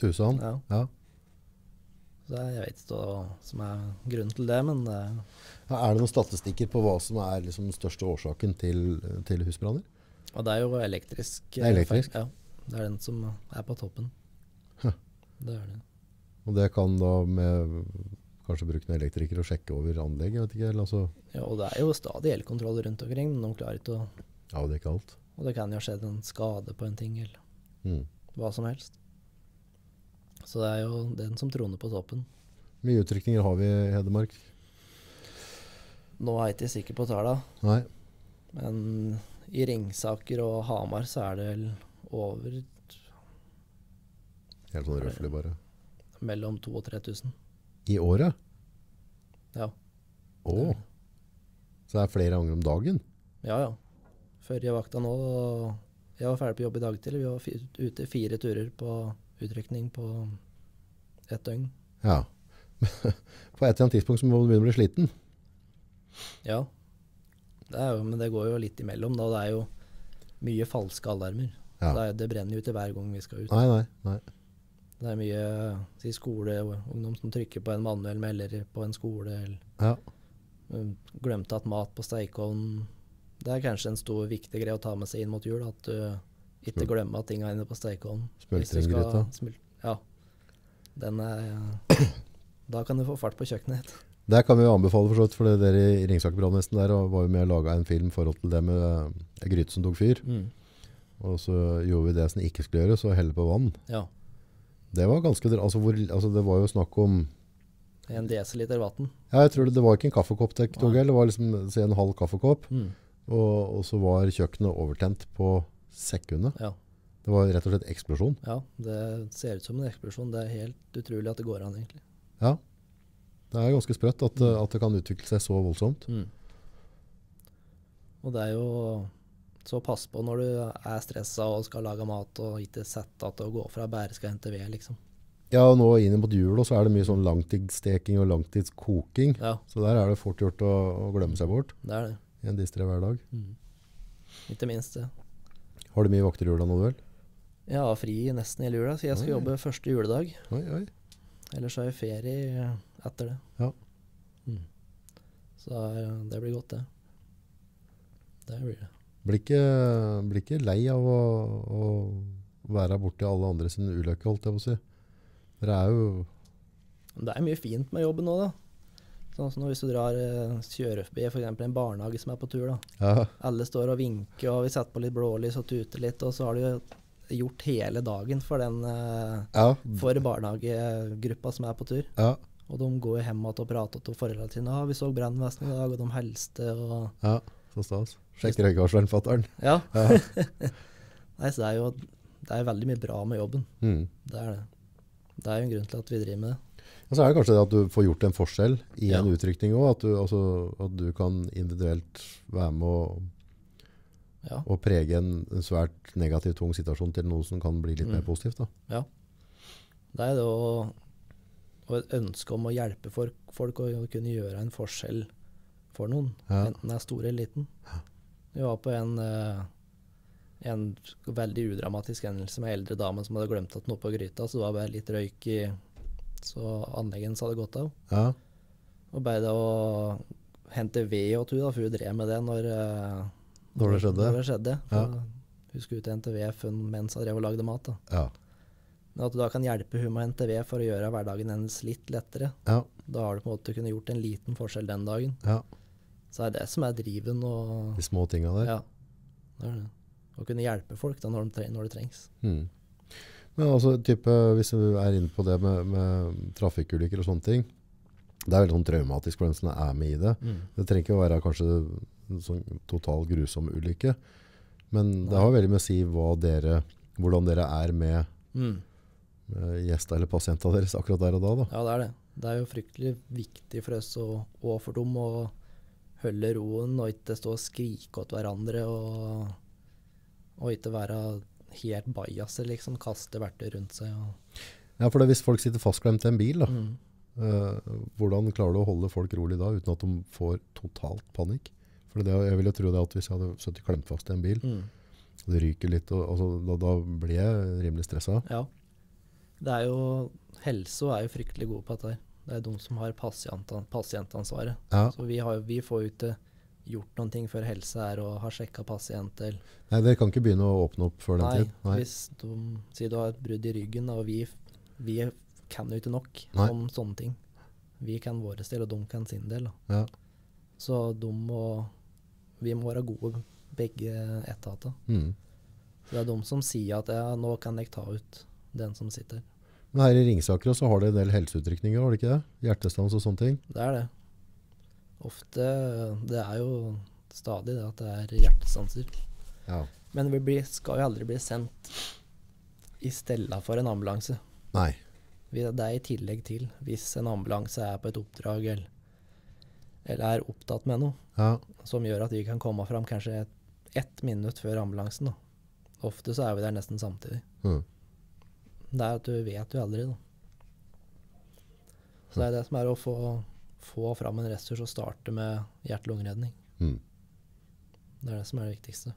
tusen. Ja. Ja. Så jeg jeg vet ikke hva som er grunnen til det, men det, Ja, Er det noen statistikker på hva som er liksom den største årsaken til, til husbranner? Og det er jo elektrisk. Det er elektrisk? Ja. Det er den som er på toppen. Huh. Det er det. Og det kan da med kanskje bruke en elektriker og sjekke over anlegg? Jeg vet ikke, eller altså, Ja, og det er jo stadig elkontroll rundt omkring, men de klarer ikke å ja, det ikke alt. Og det kan jo ha skjedd en skade på en ting, eller Mm. hva som helst. Så det er jo den som troner på toppen. Hvor mye utrykninger har vi i Hedmark? Nå er jeg ikke sikker på tallene, men i Ringsaker og Hamar så er det vel over helt sånn røffelig bare. mellom 2000 og 3000. I året? Ja. Å, så det er flere ganger om dagen? Ja, ja. Forrige vakta nå Jeg var ferdig på jobb i dag tidlig. Vi var ute fire turer på utrykning på ett døgn. Ja. <laughs> På et eller annet tidspunkt så må du begynne å bli sliten. Ja. Det er jo, men det går jo litt imellom, da. Det er jo mye falske alarmer. Ja. Det, det brenner jo ikke hver gang vi skal ut. Nei, nei, nei. Det er mye si skoleungdom som trykker på en manuell melder på en skole, eller Ja. um, glemte at mat på stekeovnen. Det er kanskje en stor, viktig greie å ta med seg inn mot jul, at du ikke glemmer at tinga inne på skal Smultringgryta. smul- Ja. Den er Da kan du få fart på kjøkkenet Det kan vi anbefale for så vidt, for dere i Ringsaker brannvesten der var jo med og laga en film i forhold til det med eh, gryte som tok fyr. Og så gjorde vi det som ikke skulle gjøres, og helle på vann. Ja. Det var ganske altså, hvor, altså Det var jo snakk om En desiliter vann. ja, jeg tror det, det var ikke en kaffekopp det det var liksom en halv kaffekopp. Mm. Og, og så var kjøkkenet overtent på sekundet. Ja. Det var rett og slett eksplosjon. ja. Det ser ut som en eksplosjon. Det er helt utrolig at det går an, egentlig. Ja. Det er ganske sprøtt at, Mm. at det kan utvikle seg så voldsomt. Og det er jo så pass på når du er stressa og skal lage mat, og ikke sette at å gå fra bærestein til ved, liksom. Ja, og nå inn mot jul så er det mye sånn langtidssteking og langtidskoking. Ja, Så der er det fort gjort å, å glemme seg bort det er det. i en distré hverdag. Ikke minst det. Har du mye vakter i jula nå, vel? Jeg har fri nesten hele jula, så jeg skal Oi. jobbe første juledag. Oi, oi. Ellers har jeg ferie etter det. Ja. Mm. Så eh, det blir godt, det. Det blir det. Blir ikke, blir ikke lei av å, å være borti alle andre sin ulykke, holdt jeg på å si. Dere er jo Det er mye fint med jobben nå, da. Sånn som hvis du drar eh, kjører forbi f.eks. en barnehage som er på tur. da. ja, Alle står og vinker, og vi setter på litt blålys og tuter litt, og så har du jo gjort hele dagen for den eh, ja, for barnehagegruppa som er på tur. ja, Og de går hjem igjen og prater til foreldrene sine. Ja, 'Vi så brannvesenet i dag, og de hilste', og ja, så stas. Sjekk røykevarsleren, fatter'n. Ja. <laughs> Ja. Nei, så det er jo det er veldig mye bra med jobben. Mm. Det er det. Det er jo en grunn til at vi driver med det. Og så er det kanskje det at du får gjort en forskjell i Ja. en utrykning òg. At, du- altså, at du kan individuelt være med å, Ja. å prege en, en svært negativ, tung situasjon til noe som kan bli litt mer Mm. positivt. Da. Det er det å et ønske om å hjelpe folk, folk og kunne gjøre en forskjell for noen, Ja. enten det er stor eller liten. Vi var på en, eh, en veldig udramatisk hendelse med ei eldre dame som hadde glemt at noe på gryta, så det var bare litt røyk i Så anlegget hennes hadde gått av. Ja, Og bare det å hente ved og tur, da, for hun drev med det når, eh, Når det skjedde? Når det skjedde. Ja. Hun skulle ut hente ved mens hun drev og lagde mat. da. ja, Men at du da kan hjelpe hun med ved for å gjøre hverdagen hennes litt lettere. ja, Da har du på en måte kunnet gjort en liten forskjell den dagen. ja. Så er det som er driven og De små tinga der. Ja. Det er det. Å kunne hjelpe folk da, når, de tre når det trengs. Mm. Men altså, type, hvis du er inne på det med, med trafikkulykker og sånne ting, det er veldig sånn traumatisk den som er med i det. Det trenger ikke å være kanskje en sånn total grusom ulykke, men det har veldig med å si dere, hvordan dere er med, Mm. med gjester eller pasienter deres akkurat der og da. da. Ja, det er det. Det er jo fryktelig viktig for oss og, og for dem å holde roen og ikke stå og skrike åt hverandre og, og ikke være helt bajaser, liksom. Kaste verktøy rundt seg. Ja, for det, hvis folk sitter fastklemt i en bil, da, mm. uh, hvordan klarer du å holde folk rolig da, uten at de får totalt panikk? For det, jeg vil jo tro det at hvis jeg hadde sittet klemt fast i en bil, Mm. og det ryker litt, og, altså, da, da blir jeg rimelig stressa. Ja. Det er jo Helso er jo fryktelig gode på dette. her. Det er de som har pasientansvaret. Ja. Så vi, har, vi får jo ikke gjort noen ting før helse er og har sjekka pasienter. Nei, dere kan ikke begynne å åpne opp før den Nei, tid. Nei. hvis de sier du har et brudd i ryggen, og vi, vi kan jo ikke nok Nei. om sånne ting. Vi kan vår del, og de kan sin del. Ja. Så de må Vi må være gode, begge etater. Mm. Det er de som sier at ja, nå kan jeg ta ut den som sitter. Men her i Ringsaker også har det en del helseutrykninger, har det ikke det? Hjertestans og sånne ting. Det er det. Ofte Det er jo stadig det at det er hjertestanser. Ja. Men vi blir, skal jo aldri bli sendt i stella for en ambulanse. Nei. Vi- Det er i tillegg til hvis en ambulanse er på et oppdrag eller, eller er opptatt med noe Ja. som gjør at vi kan komme fram kanskje ett et minutt før ambulansen. Da. Ofte så er vi der nesten samtidig. Mm. Det er at du vet jo aldri, da. Så det er det som er å få, få fram en ressurs og starte med hjerte-lungeredning. Mm. Det er det som er det viktigste.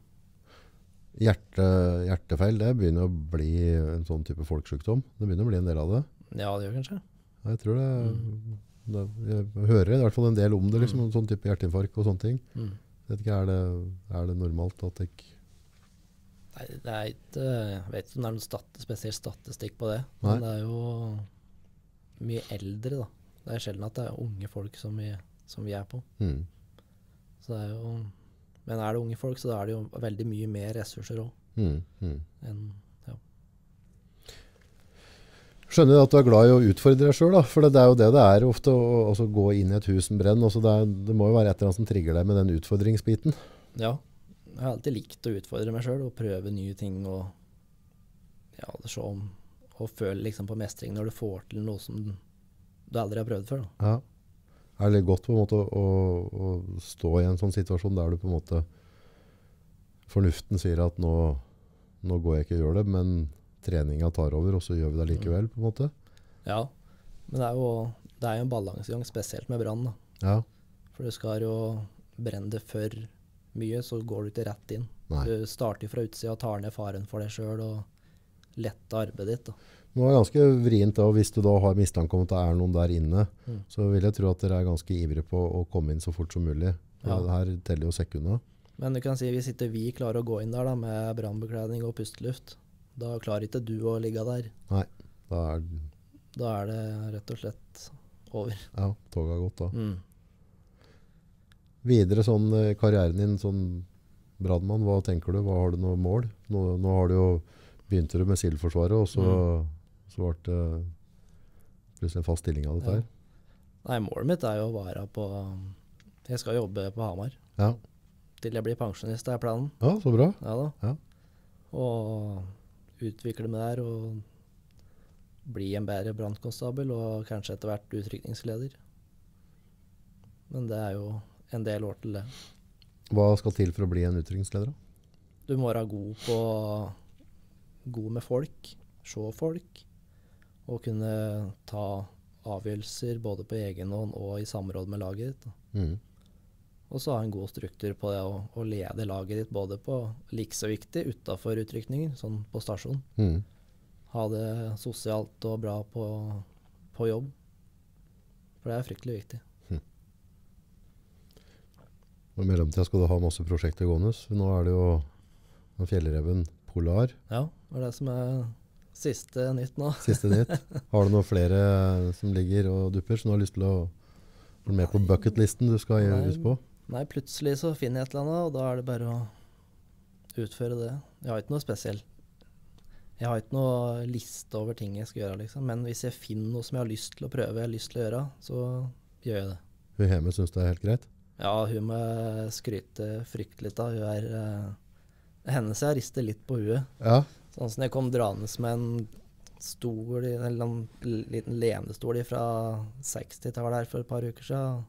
Hjerte, hjertefeil det begynner å bli en sånn type folkesykdom. Det begynner å bli en del av det. Ja, det gjør kanskje. Jeg tror det, Mm. det Jeg hører i hvert fall en del om det, liksom, om sånn type hjerteinfarkt og sånne ting. Mm. Ikke, er det, er det normalt at jeg ikke Nei, det er ikke Jeg vet ikke om det er noen stat spesiell statistikk på det. Nei. Men det er jo mye eldre, da. Det er sjelden at det er unge folk som vi, som vi er på. mm. Så det er jo Men er det unge folk, så da er det jo veldig mye mer ressurser òg Mm. Mm. enn. Skjønner at du er glad i å utfordre deg sjøl, for det er jo det det er ofte. Å gå inn i et hus som brenner. Det, er, det må jo være et eller annet som trigger deg med den utfordringsbiten. ja. Jeg har alltid likt å utfordre meg sjøl og prøve nye ting og ja, se om og føle liksom på mestring når du får til noe som du aldri har prøvd før. Da. Ja. Er det litt godt på en måte å, å stå i en sånn situasjon der du på en måte Fornuften sier at nå, nå går jeg ikke og gjør det, men treninga tar over, og så gjør vi det likevel, på en måte. Ja, men det er jo, det er jo en balansegang, spesielt med brann. Ja. For du skal jo brenne det for mye, så går du ikke rett inn. Nei. Du starter fra utsida og tar ned faren for deg sjøl og letter arbeidet ditt. da. Det var ganske vrient da, hvis du da har mistanke om at det er noen der inne, Mm. så vil jeg tro at dere er ganske ivrige på å komme inn så fort som mulig. Ja. Det her teller jo sekunder. Men du kan si hvis ikke vi klarer å gå inn der da, med brannbekledning og pusteluft, da klarer ikke du å ligge der. Da er Da er det rett og slett over. ja, toget gått da. Mm. Videre sånn eh, karrieren din som brannmann, hva tenker du? Hva har du noe mål? Nå, nå har du jo begynte du med Sildforsvaret, og så, Mm. så ble det plutselig en fast stilling av dette Ja. her. Nei, målet mitt er jo å være på Jeg skal jobbe på Hamar Ja. til jeg blir pensjonist, er planen. ja, så bra. Ja da. Ja. Og utvikle meg der og bli en bedre brannkonstabel og kanskje etter hvert utrykningsleder. Men det er jo en del år til det. Hva skal til for å bli en utrykningsleder? Du må være god på God med folk, se folk, og kunne ta avgjørelser både på egen hånd og i samråd med laget ditt. Mm. Og så ha en god struktur på det å, å lede laget ditt både på likså viktig utafor utrykninger, sånn på stasjon. Mm. Ha det sosialt og bra på, på jobb. For det er fryktelig viktig. Og I mellomtida skal du ha masse prosjekter gående. Nå er det jo fjellreven Polar. Ja, det er det som er siste nytt nå. Siste nytt. <laughs> Har du noen flere som ligger og dupper, som du har lyst til å bli med på bucketlisten du skal gjøres på? Nei, plutselig så finner jeg et eller annet, og da er det bare å utføre det. Jeg har ikke noe spesielt. Jeg har ikke noe liste over ting jeg skal gjøre, liksom. Men hvis jeg finner noe som jeg har lyst til å prøve, jeg har lyst til å gjøre, så gjør jeg det. Hun hjemme syns det er helt greit? Ja, hun må skryte fryktelig av. Hun er eh, Hennes jeg rister litt på huet. Ja. Sånn som jeg kom draende med en stol, en liten lenestol fra 60-tallet her for et par uker siden.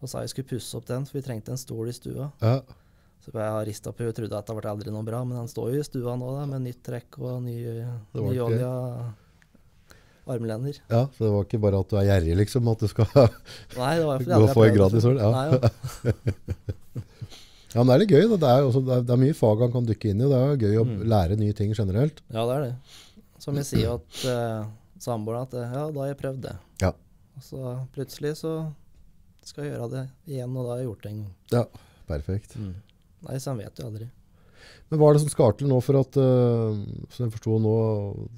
Og sa jeg skulle pusse opp den, for vi trengte en stol i stua. ja. Så jeg har rista på henne trodde at det ble aldri noe bra, men den står jo i stua nå da, med nytt trekk og ny, ny olja armlener. Ja, så det var ikke bare at du er gjerrig, liksom, at du skal <laughs> Nei, det var <laughs> Gå og få en gratis før. ja. Ja. <laughs> Ja, men det er litt gøy. Det, er også, det, er, det mye fag han kan dykke inn i, og det er gøy å Mm. lære nye ting generelt. ja, det er det. Som jeg sier at uh, samboeren at eh, ja, da har jeg prøvd det. Ja. Og så plutselig så skal jeg gjøre det igjen, og da har jeg gjort det en gang. Ja, perfekt. Nei, så han vet jo aldri. Men hva er det som skal til nå for at, uh, som jeg forsto nå,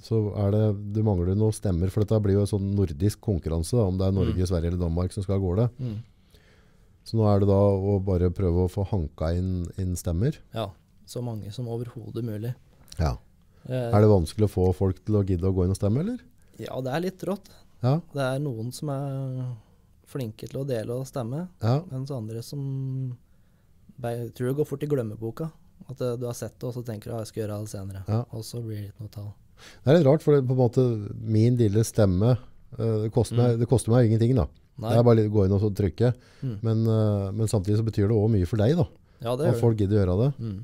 så er det, du mangler noen stemmer, for dette blir jo en sånn nordisk konkurranse, da, om det er Norge, Mm. Sverige eller Danmark som skal av gårde. Så nå er det da å bare prøve å få hanka inn, inn stemmer. Ja, så mange som overhodet mulig. Ja. Eh, Er det vanskelig å få folk til å gidde å gå inn og stemme, eller? Ja, det er litt rått. Ja, Det er noen som er flinke til å dele og stemme, ja, mens andre som Jeg tror det går fort i glemmeboka. At eh, du har sett det, og så tenker du at jeg skal gjøre det senere. Ja. Og så blir det ikke noe tall. Det er litt rart, for det, på en måte, min lille stemme, eh, det koster, meg, det koster meg ingenting da. Mm. Nei. Det er bare å gå inn og trykke. Mm. Men, eh, men samtidig så betyr det også mye for deg da. Ja, det At folk gidder å gjøre det. Mm.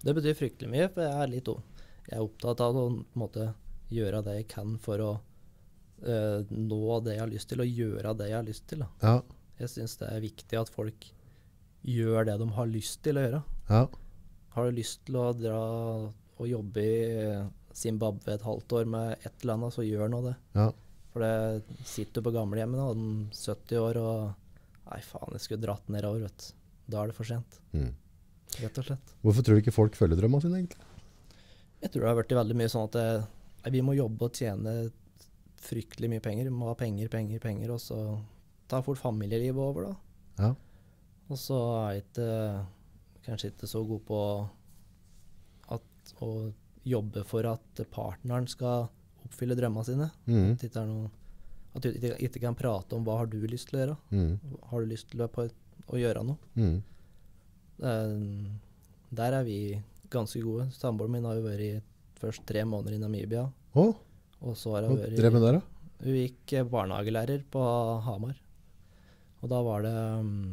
Det betyr fryktelig mye, for jeg er litt Jeg er opptatt av å måte gjøre det jeg kan for å uh, nå det jeg har lyst til, og gjøre det jeg har lyst til. Da. Ja, Jeg syns det er viktig at folk gjør det de har lyst til å gjøre. ja, Har du lyst til å dra og jobbe i Zimbabwe et halvt år med et eller annet, så gjør nå det. ja. For det sitter du på gamlehjemmet den 70 år og Nei, faen, jeg skulle dratt nedover, vet du. Da er det for sent, Mm. rett og slett. Hvorfor tror du ikke folk følger drømmene sine egentlig? Jeg tror det har vært veldig mye sånn at det, nei, vi må jobbe og tjene fryktelig mye penger. Vi må ha penger, penger, penger, og så tar fort familielivet over, da. Ja. Og så er ikke, kanskje ikke så god på at, å jobbe for at partneren skal oppfylle drømmene sine. Mm. At, ikke noe, at du ikke, ikke kan prate om hva har du lyst til å gjøre. Mm. Har du lyst til å, på, å gjøre noe? Mm. Eh, der er vi ganske gode. Samboeren min har jo vært først tre måneder i Namibia. Oh. Og så har hun vært drev med der da? Hun gikk eh, barnehagelærer på Hamar. Og da var det mm,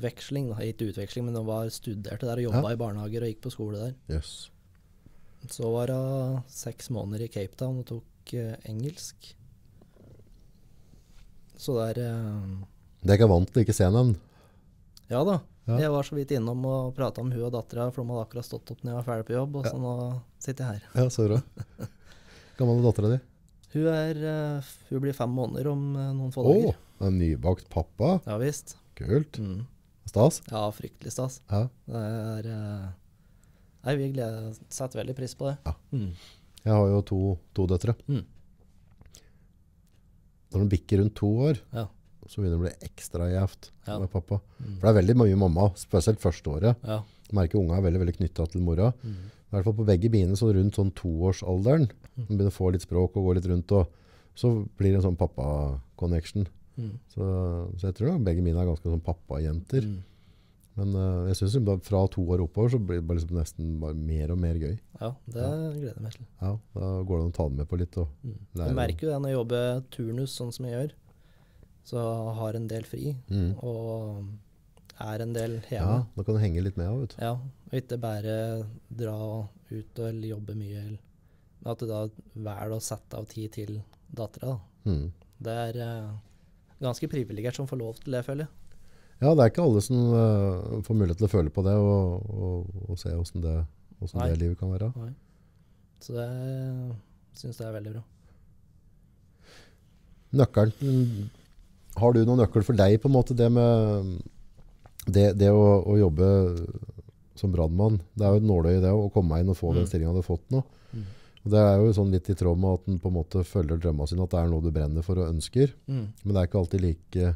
utveksling, da. Ikke utveksling, men hun var studerte der og jobba Ja. i barnehager og gikk på skole der. Yes. Så var hun seks måneder i Cape Town og tok uh, engelsk. Så der uh, Det er ikke vant til å ikke se navn? Ja da. Ja. Jeg var så vidt innom og prata om hun og dattera, for de hadde akkurat stått opp når jeg var ferdig på jobb. Og Ja. så nå sitter jeg her. Ja, så bra. <laughs> Gammel er dattera di? Hun, er, uh, hun blir fem måneder om eh, noen få Å, dager. en nybakt pappa. Ja visst. Kult. Mm. Stas. Ja, fryktelig stas. Ja. Det er eh, Nei, vi gleder, setter veldig pris på det. Ja. Mm. Jeg har jo to, to døtre. Mm. Når de bikker rundt to år, Ja. så begynner det å bli ekstra gjevt med pappa. Mm. For det er veldig mye mamma, spesielt første året. Ja. Merker unga er veldig, veldig knyttet til mora. Mm. I hvert fall på begge biene, så rundt sånn toårsalderen, Mm. de begynner å få litt språk og gå litt rundt, og så blir det en sånn pappa-connection. Mm. Så, så jeg tror da, begge mine er ganske sånn pappajenter. Mm. Men uh, jeg synes jo fra to år oppover så blir det bare liksom nesten bare mer og mer gøy. Ja, det gleder jeg meg til. Ja, da går det an å ta det med på litt. Og, Mm. Jeg merker jo det når jeg jobber turnus sånn som jeg gjør. Så har en del fri, mm. og er en del Ja, hjemme. da kan du henge litt med av, vet du. Ja, og ikke bare dra ut og jobbe mye. Eller, men at du da velger å sette av tid til dattera. da. Mm. Det er eh, ganske privilegert som får lov til det, føler jeg. Ja, det er ikke alle som uh, får mulighet til å føle på det og, og, og se hvordan det, det livet kan være. Nei. Så det syns jeg er veldig bra. Nøkkelen Har du noen nøkkel for deg på en måte det med det, det å, å jobbe som brannmann? Det er jo et nåløye det å komme inn og få den stillinga stillingen du har fått nå. Og det er jo sånn litt i tråd med at en på en måte følger drømma sine, at det er noe du brenner for og ønsker. Mm. Men det er ikke alltid like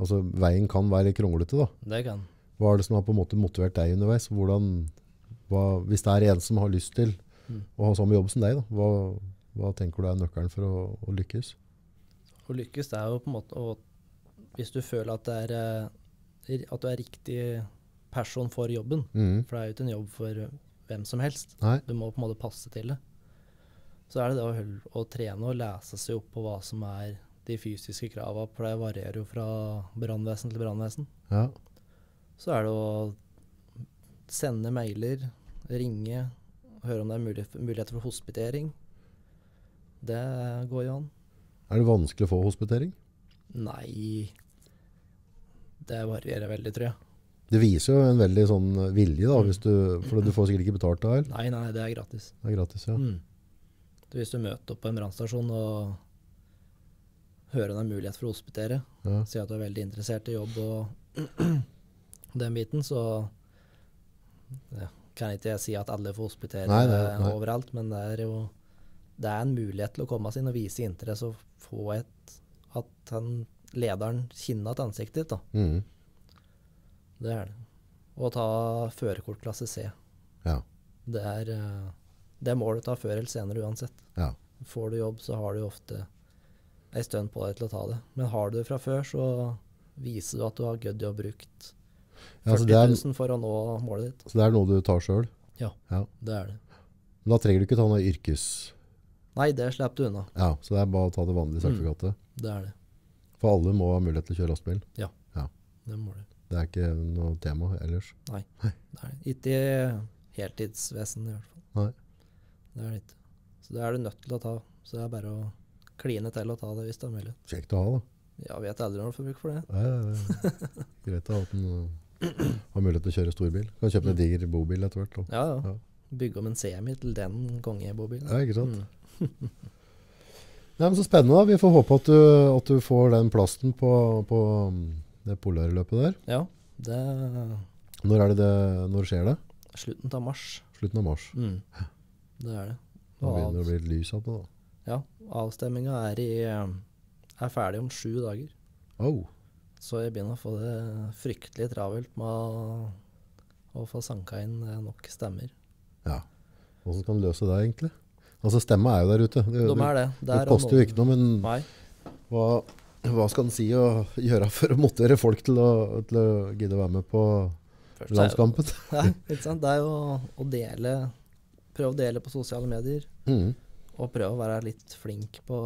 Altså, veien kan være litt kronglete da. Det kan. Hva er det som har på en måte motivert deg underveis? Hvordan, hva, hvis det er en som har lyst til Mm. å ha samme jobb som deg, da, hva, hva tenker du er nøkkelen for å, å lykkes? Å lykkes det er jo på en måte å Hvis du føler at, det er, eh, at du er riktig person for jobben, mm. for det er jo ikke en jobb for hvem som helst, Nei, du må på en måte passe til det, så er det det å, å trene og lese seg opp på hva som er de fysiske kravene, for det varierer jo fra brannvesen til brannvesen. ja. Så er det å sende mailer, ringe, høre om det er mulig, muligheter for hospitering. Det går jo an. Er det vanskelig å få hospitering? Nei Det varierer veldig, tror jeg. Det viser jo en veldig sånn vilje, da, hvis du, for du får sikkert ikke betalt det. Nei, nei, det er gratis. Det er gratis, ja. Mm. Hvis du møter opp på en brannstasjon og hører det er mulighet for å hospitere, ja. sier at du er veldig interessert i jobb og <clears throat> den biten, så ja, kan ikke jeg si at alle får hospitere Nei, nei, nei. overalt, men det er jo det er en mulighet til å komme seg inn og vise interesse og få et At han, lederen kjenner at ansiktet ditt. da. Mm. Det er det. Og ta førerkort klasse C. ja. Det er, eh, det må du ta før eller senere uansett. Ja. Får du jobb, så har du ofte ei stund på deg til å ta det. Men har du det fra før, så viser du at du har gødd og brukt Ja, 40 er, 000 for å nå målet ditt. så det er noe du tar sjøl? Det er det. Men Da trenger du ikke ta noe yrkes... Nei, det slipper du unna. Ja, så det er bare å ta det vanlige Mm. Det er det. For alle må ha mulighet til å kjøre lastebil. Det må du. Det er ikke noe tema ellers. Det er. Ikke i heltidsvesenet i hvert fall. Nei. Det er det ikke. Så det er du nødt til å ta. Så det er bare å kline til å ta det hvis det er mulig. Kjekt å ha, da. Ja, vet aldri når du får bruk for det. Nei, det er <laughs> greit å ha at en uh, har mulighet til å kjøre storbil. Kan kjøpe en diger bobil etter hvert. Ja, ja. Ja. Bygge om en semi til den kongebobilen. Ja, ikke sant? Mm. <laughs> Nei, men Så spennende. da. Vi får håpe at du, at du får den plasten på, på um, det Polarløpet der. Ja, det Når, er det det, når skjer det? slutten av mars. Slutten av mars. Mm. Det er det. Nå begynner det å bli litt lys oppe, da. ja, avstemminga er, eh, er ferdig om sju dager. Oh, Så jeg begynner å få det fryktelig travelt med å, å få sanka inn eh, nok stemmer. ja. Hvordan kan du løse det, egentlig? Altså, Stemma er jo der ute. Det, De er det. det, koster jo ikke noe, men hva, hva skal en si å gjøre for å motivere folk til å, til å gidde å være med på Først er jo- landskampen? <laughs> Ja? Det er jo å dele Prøve å dele på sosiale medier. Mm. Og prøv å være litt flink på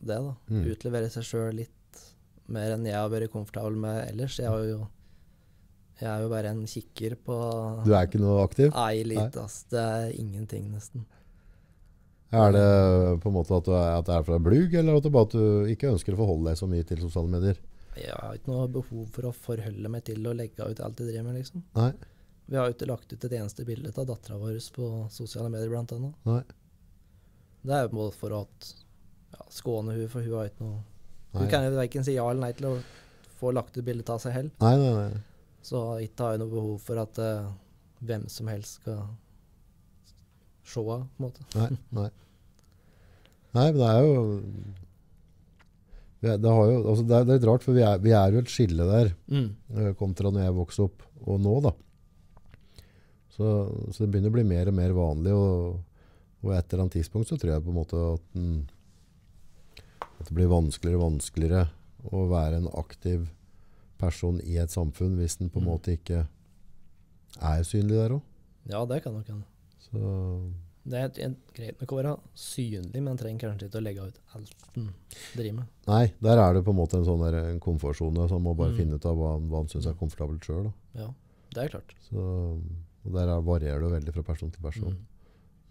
det. da. Mm. Utlevere seg sjøl litt mer enn jeg har vært komfortabel med ellers. Jeg, har jo, jeg er jo bare en kikker på Du er ikke noe aktiv? Nei, lite, ass. Det er ingenting, nesten. Er det på en måte at, du er, at det er fra blug, eller at, det bare du ikke ønsker å forholde deg så mye til sosiale medier? Jeg har ikke noe behov for å forholde meg til å legge ut alt jeg driver med, liksom. Nei. Vi har jo ikke lagt ut et eneste bilde av dattera vår på sosiale medier, blant annet. Nei. Det er jo både for å ja, skåne hun, for hun har ikke noe Nei. Hun kan jo verken si ja eller nei til å få lagt ut bilde av seg selv. Nei, nei, nei. Så ikke har jeg noe behov for at uh, hvem som helst skal se henne, på en måte. Nei, nei. Nei, men det er jo det, jo, altså det, er, det er litt rart, for vi er, vi er jo et skille der Mm. eh, kontra når jeg vokste opp, og nå, da. Så, så det begynner å bli mer og mer vanlig, og, og et eller annet tidspunkt så tror jeg på en måte at, den, at det blir vanskeligere og vanskeligere å være en aktiv person i et samfunn hvis den på en Mm. måte ikke er synlig der òg. Ja, det kan nok hende. Det er greit nok å være synlig, men trenger kanskje ikke å legge ut alt en driver med. Nei, der er det på en måte en sånn der, en komfortsone, så man må bare Mm. finne ut av hva, hva han syns er komfortabelt sjøl. Ja, det er klart. Og der er, varierer det veldig fra person til person. Mm.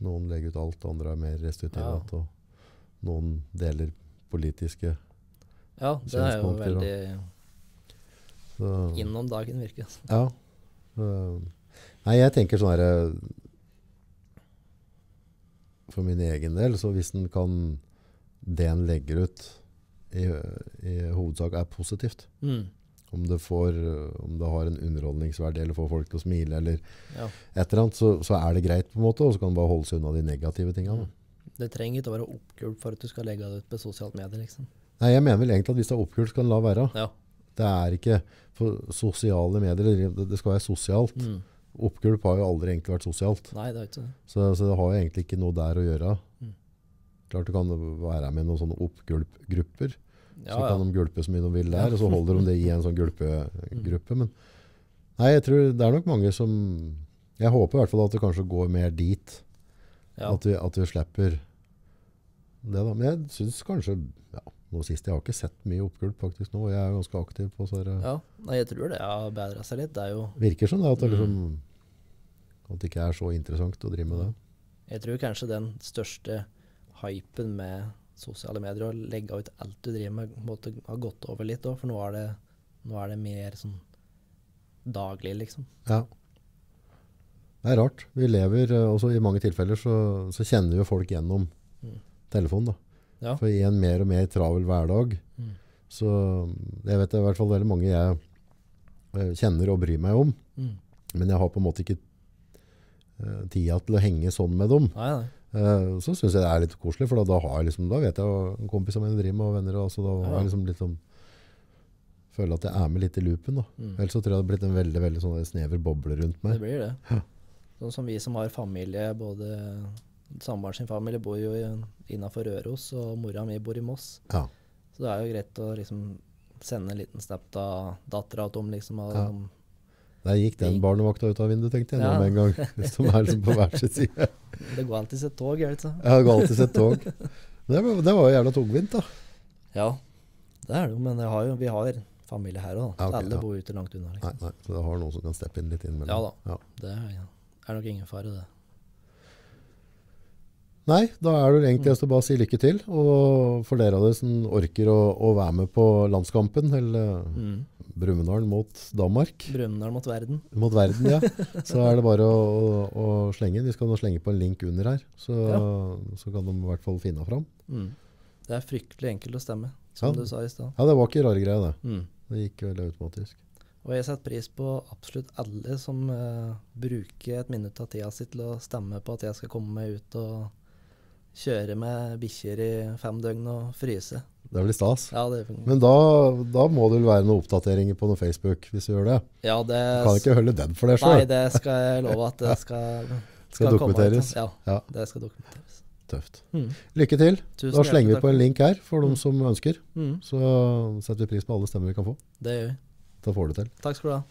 Noen legger ut alt, andre er mer restriktive. Ja. Og noen deler politiske. Ja, det er jo veldig Så, innom dagen, virker det ja. Nei, jeg tenker sånn herre For min egen del, så hvis en kan Det en legger ut, i, i hovedsak er positivt Mm. Om det, får, om det har en underholdningsverdi eller får folk til å smile, eller Ja. et eller annet, så, så er det greit, på en måte, og så kan du bare holde seg unna de negative tingene. Mm. Det trenger ikke å være oppkult for at du skal legge det ut på sosiale medier, liksom. Nei, Jeg mener vel egentlig at hvis det er oppkult, kan en la være. Ja. Det er ikke for sosiale medier, det, det skal være sosialt. Mm. Oppgulp har jo aldri egentlig vært sosialt. Nei, det er ikke det. Så, så det har jo egentlig ikke noe der å gjøre. Mm. Klart du kan være med i noen sånne oppgulpgrupper. Ja, så kan de gulpe så mye de vil der, og så holder de det i en sånn gulpegruppe. Men nei, jeg tror det er nok mange som Jeg håper i hvert fall at det kanskje går mer dit. At, vi, at vi slipper det, da. Men jeg syns kanskje ja, nå sist, Jeg har ikke sett mye oppgulp faktisk nå. og Jeg er ganske aktiv på så det ja. Nei, jeg tror det har bedra seg litt. Det er jo virker som det, at det Mm. liksom at det ikke er så interessant å drive med det. Jeg tror kanskje den største hypen med sosiale medier, og legge ut alt du driver med, måtte ha gått over litt òg. For nå er, det, nå er det mer sånn daglig, liksom. Ja. Det er rart. Vi lever eh, også I mange tilfeller så, så kjenner vi jo folk gjennom Mm. telefonen. da. Ja. For i en mer og mer travel hverdag Mm. så Jeg vet det er i hvert fall veldig mange jeg eh, kjenner og bryr meg om. Mm. Men jeg har på en måte ikke eh, tida til å henge sånn med dem. Nei, nei. Eh, så syns jeg det er litt koselig, for da, da, har jeg liksom, da vet jeg kompisene en kompis som jeg driver med, og venner. Altså, da Ja. jeg liksom litt sånn Føler at jeg er med litt i loopen. da. Mm. Ellers så tror jeg det har blitt en veldig veldig sånn snever boble rundt meg. Det blir det. Ja. Sånn som vi som har familie, både Samboeren sin familie bor jo innafor Røros, og mora mi bor i Moss. Ja. Så det er jo greit å liksom sende en liten snap til dattera og Tom liksom. Og, Ja. Der gikk den barnevakta ut av vinduet, tenkte jeg nå Ja. med en gang. <laughs> De er liksom på hver sin side. Det går alltid et tog, ikke? Ja, det går alltid sett tog. Det var, det var jo jævla tungvint, da. Ja, det er det jo, men har jo, vi har familie her òg. Ja, okay, Alle ja. bor ute langt unna. Nei, Liksom. nei, så det har noen som kan steppe inn litt innimellom. Ja da. Ja. Det er, er nok ingen fare, det. Nei, da er det egentlig Mm. å bare si lykke til. Og for dere av dere som orker å, å være med på landskampen, eller Mm. Brumunddal mot Danmark, Brumunddal mot verden. mot verden, ja, <laughs> så er det bare å, å, å slenge. Vi skal nå slenge på en link under her, så, så kan de i hvert fall finne fram. Mm. Det er fryktelig enkelt å stemme, som Ja. du sa i stad. Ja, det var ikke rare greia, det. Mm. Det gikk veldig automatisk. Og jeg setter pris på absolutt alle som uh, bruker et minutt av tida si til å stemme på at jeg skal komme meg ut og kjøre med bikkjer i fem døgn og fryse. Det blir stas. Ja, det, Men da, da må det vel være noen oppdateringer på noe Facebook, hvis du gjør det. ja, det Du kan ikke holde den for deg Nei, det skal jeg love at det <laughs> skal, Skal skal dokumenteres. Ja, Ja, det skal dokumenteres. tøft. Mm. Lykke til. Tusen Da slenger vi på en link her for de som ønsker. Mm, Så setter vi pris på alle stemmer vi kan få. det gjør vi. Da får du til. Takk skal du ha.